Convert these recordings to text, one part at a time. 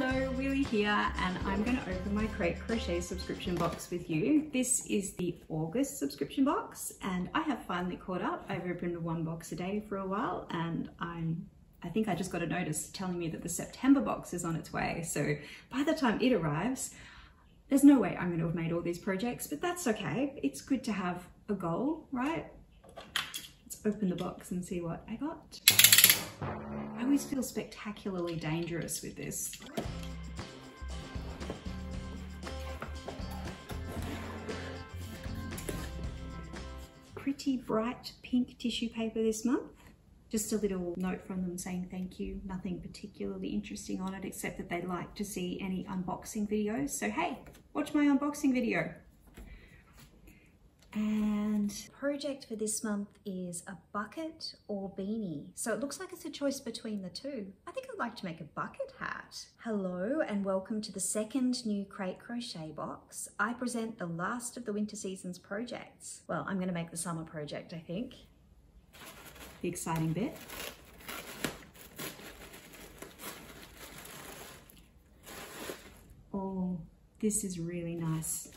Hello, Wheelie here, and I'm going to open my Crate Crochet subscription box with you. This is the August subscription box, and I have finally caught up. I've opened one box a day for a while, and I'm I think I just got a notice telling me that the September box is on its way. So by the time it arrives, there's no way I'm going to have made all these projects, but that's okay. It's good to have a goal, right? Open the box and see what I got. I always feel spectacularly dangerous with this. Pretty bright pink tissue paper this month. Just a little note from them saying thank you. Nothing particularly interesting on it except that they'd like to see any unboxing videos. So hey, watch my unboxing video. And project for this month is a bucket or beanie. So it looks like it's a choice between the two. I think I'd like to make a bucket hat. Hello and welcome to the second new Crate Crochet box. I present the last of the winter season's projects. Well, I'm gonna make the summer project, I think. The exciting bit. Oh, this is really nice.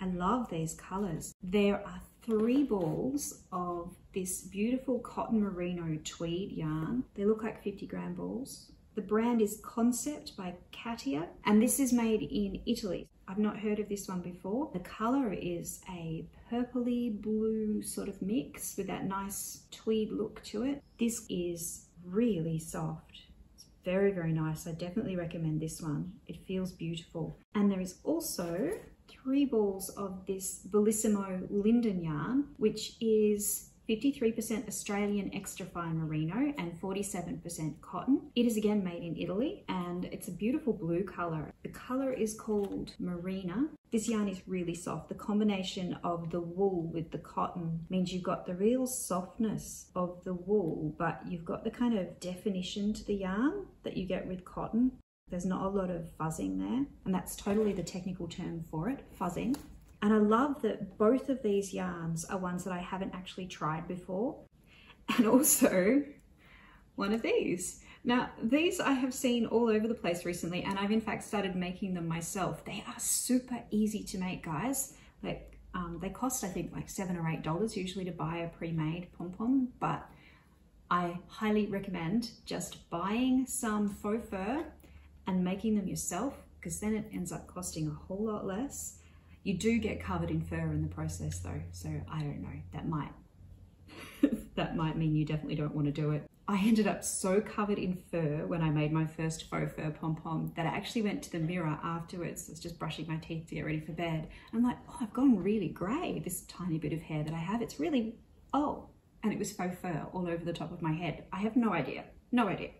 I love these colors. There are three balls of this beautiful cotton merino tweed yarn. They look like 50 gram balls. The brand is Concept by Katia, and this is made in Italy. I've not heard of this one before. The color is a purpley blue sort of mix with that nice tweed look to it. This is really soft. It's very, very nice. I definitely recommend this one. It feels beautiful. And there is also three balls of this Bellissimo Linden yarn, which is 53% Australian extra fine merino and 47% cotton. It is again made in Italy and it's a beautiful blue color. The color is called Marina. This yarn is really soft. The combination of the wool with the cotton means you've got the real softness of the wool, but you've got the kind of definition to the yarn that you get with cotton. There's not a lot of fuzzing there, and that's totally the technical term for it, fuzzing. And I love that both of these yarns are ones that I haven't actually tried before. And also one of these. Now, these I have seen all over the place recently, and I've in fact started making them myself. They are super easy to make, guys. Like, um, they cost, I think, like seven or eight dollars usually to buy a pre-made pom-pom, but I highly recommend just buying some faux fur and making them yourself because then it ends up costing a whole lot less. You do get covered in fur in the process though, so I don't know, that might, that might mean you definitely don't want to do it. I ended up so covered in fur when I made my first faux fur pom-pom that I actually went to the mirror afterwards. I was just brushing my teeth to get ready for bed. I'm like, oh, I've gone really grey, this tiny bit of hair that I have. It's really, oh, and it was faux fur all over the top of my head. I have no idea, no idea.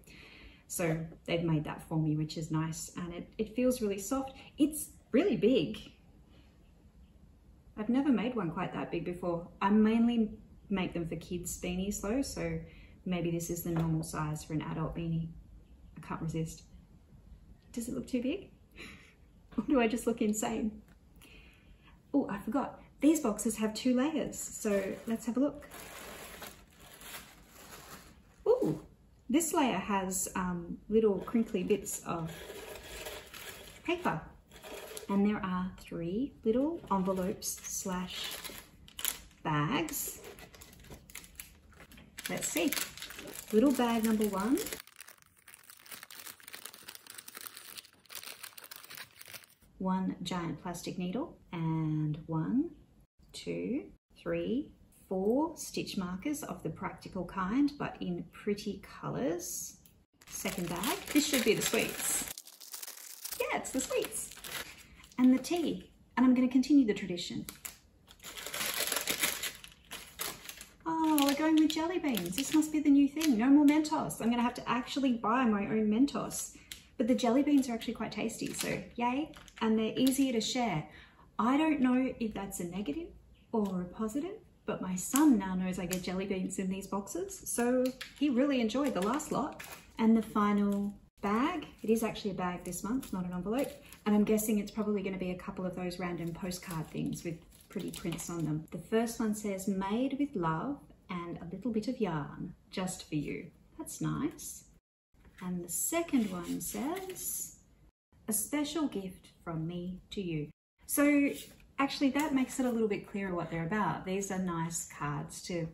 So they've made that for me, which is nice. And it, it feels really soft. It's really big. I've never made one quite that big before. I mainly make them for kids beanies though, so maybe this is the normal size for an adult beanie. I can't resist. Does it look too big? or do I just look insane? Oh, I forgot. These boxes have two layers, so let's have a look. This layer has um, little crinkly bits of paper and there are three little envelopes slash bags. Let's see. Little bag number one. One giant plastic needle and one, two, three, four stitch markers of the practical kind, but in pretty colors. Second bag, this should be the sweets. Yeah, it's the sweets. And the tea, and I'm gonna continue the tradition. Oh, we're going with jelly beans. This must be the new thing. No more Mentos. I'm gonna have to actually buy my own Mentos. But the jelly beans are actually quite tasty, so yay. And they're easier to share. I don't know if that's a negative or a positive, but my son now knows I get jelly beans in these boxes. So he really enjoyed the last lot. And the final bag, it is actually a bag this month, not an envelope. And I'm guessing it's probably gonna be a couple of those random postcard things with pretty prints on them. The first one says, made with love and a little bit of yarn, just for you. That's nice. And the second one says, a special gift from me to you. So actually that makes it a little bit clearer what they're about. These are nice cards to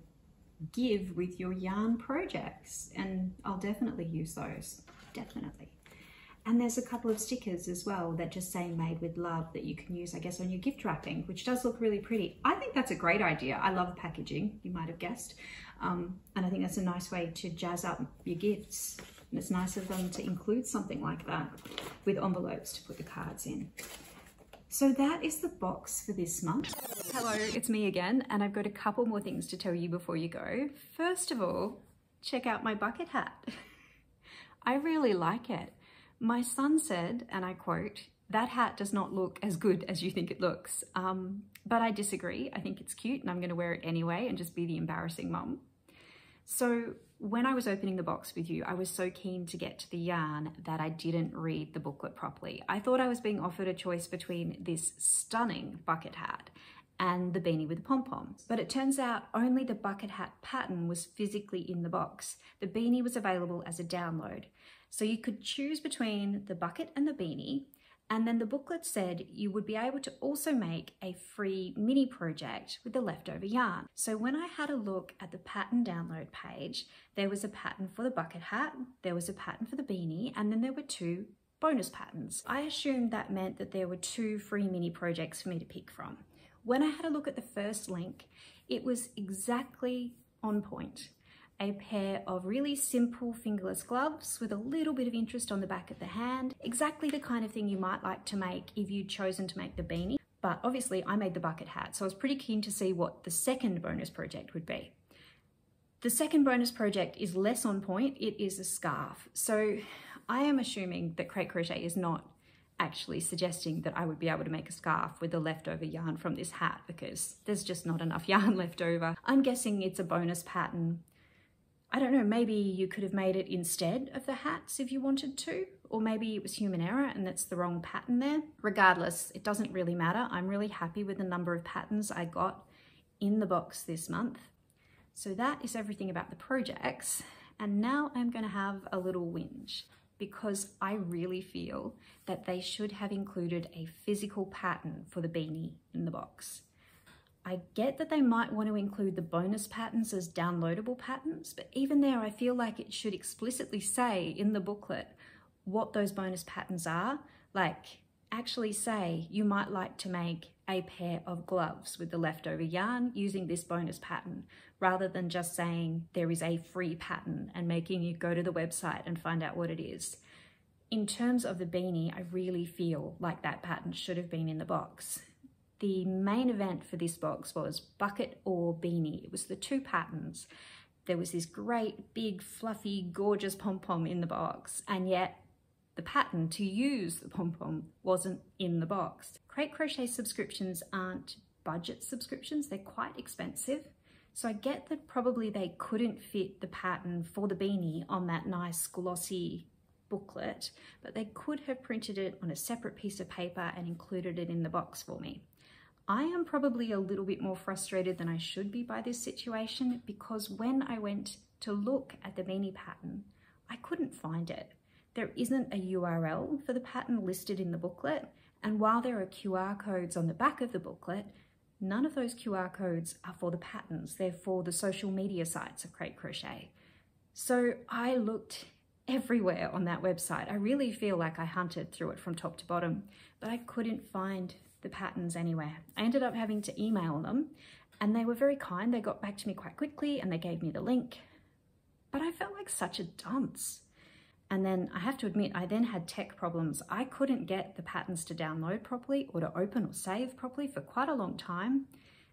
give with your yarn projects and I'll definitely use those, definitely. And there's a couple of stickers as well that just say made with love that you can use, I guess, on your gift wrapping, which does look really pretty. I think that's a great idea. I love packaging, you might have guessed. Um, and I think that's a nice way to jazz up your gifts. And it's nice of them to include something like that with envelopes to put the cards in. So that is the box for this month. Hello, it's me again, and I've got a couple more things to tell you before you go. First of all, check out my bucket hat. I really like it. My son said, and I quote, that hat does not look as good as you think it looks. Um, but I disagree. I think it's cute and I'm going to wear it anyway and just be the embarrassing mum. So when I was opening the box with you, I was so keen to get to the yarn that I didn't read the booklet properly. I thought I was being offered a choice between this stunning bucket hat and the beanie with the pom-poms. But it turns out only the bucket hat pattern was physically in the box. The beanie was available as a download. So you could choose between the bucket and the beanie, and then the booklet said you would be able to also make a free mini project with the leftover yarn. So when I had a look at the pattern download page, there was a pattern for the bucket hat, there was a pattern for the beanie, and then there were two bonus patterns. I assumed that meant that there were two free mini projects for me to pick from. When I had a look at the first link, it was exactly on point a pair of really simple fingerless gloves with a little bit of interest on the back of the hand. Exactly the kind of thing you might like to make if you'd chosen to make the beanie. But obviously I made the bucket hat, so I was pretty keen to see what the second bonus project would be. The second bonus project is less on point, it is a scarf. So I am assuming that Crate Crochet is not actually suggesting that I would be able to make a scarf with the leftover yarn from this hat because there's just not enough yarn left over. I'm guessing it's a bonus pattern I don't know, maybe you could have made it instead of the hats if you wanted to, or maybe it was human error and that's the wrong pattern there. Regardless, it doesn't really matter. I'm really happy with the number of patterns I got in the box this month. So that is everything about the projects. And now I'm gonna have a little whinge because I really feel that they should have included a physical pattern for the beanie in the box. I get that they might want to include the bonus patterns as downloadable patterns, but even there, I feel like it should explicitly say in the booklet what those bonus patterns are. Like, actually say you might like to make a pair of gloves with the leftover yarn using this bonus pattern, rather than just saying there is a free pattern and making you go to the website and find out what it is. In terms of the beanie, I really feel like that pattern should have been in the box. The main event for this box was bucket or beanie. It was the two patterns. There was this great, big, fluffy, gorgeous pom-pom in the box, and yet the pattern to use the pom-pom wasn't in the box. Crate Crochet subscriptions aren't budget subscriptions, they're quite expensive. So I get that probably they couldn't fit the pattern for the beanie on that nice glossy booklet, but they could have printed it on a separate piece of paper and included it in the box for me. I am probably a little bit more frustrated than I should be by this situation because when I went to look at the beanie pattern, I couldn't find it. There isn't a URL for the pattern listed in the booklet, and while there are QR codes on the back of the booklet, none of those QR codes are for the patterns, they're for the social media sites of Crate Crochet. So I looked everywhere on that website. I really feel like I hunted through it from top to bottom, but I couldn't find the patterns anywhere. I ended up having to email them and they were very kind. They got back to me quite quickly and they gave me the link. But I felt like such a dunce. And then I have to admit, I then had tech problems. I couldn't get the patterns to download properly or to open or save properly for quite a long time.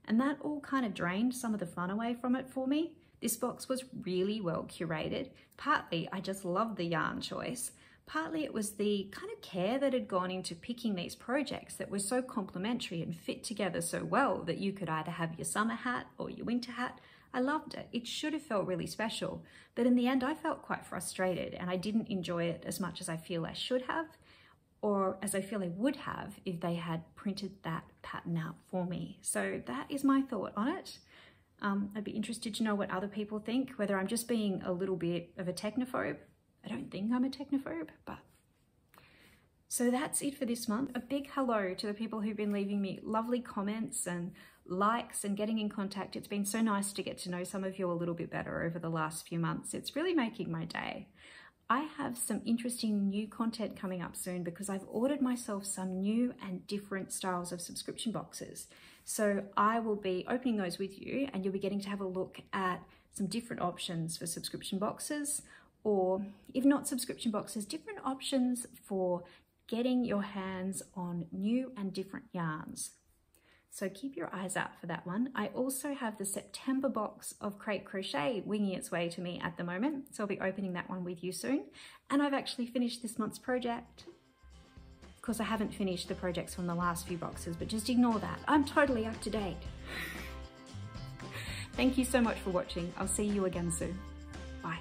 And that all kind of drained some of the fun away from it for me. This box was really well curated. Partly, I just loved the yarn choice. Partly it was the kind of care that had gone into picking these projects that were so complementary and fit together so well that you could either have your summer hat or your winter hat. I loved it. It should have felt really special. But in the end, I felt quite frustrated and I didn't enjoy it as much as I feel I should have or as I feel I would have if they had printed that pattern out for me. So that is my thought on it. Um, I'd be interested to know what other people think, whether I'm just being a little bit of a technophobe I don't think I'm a technophobe, but So that's it for this month. A big hello to the people who've been leaving me lovely comments and likes and getting in contact. It's been so nice to get to know some of you a little bit better over the last few months. It's really making my day. I have some interesting new content coming up soon because I've ordered myself some new and different styles of subscription boxes. So I will be opening those with you and you'll be getting to have a look at some different options for subscription boxes or if not subscription boxes, different options for getting your hands on new and different yarns. So keep your eyes out for that one. I also have the September box of Crate Crochet winging its way to me at the moment. So I'll be opening that one with you soon. And I've actually finished this month's project. Of course, I haven't finished the projects from the last few boxes, but just ignore that. I'm totally up to date. Thank you so much for watching. I'll see you again soon. Bye.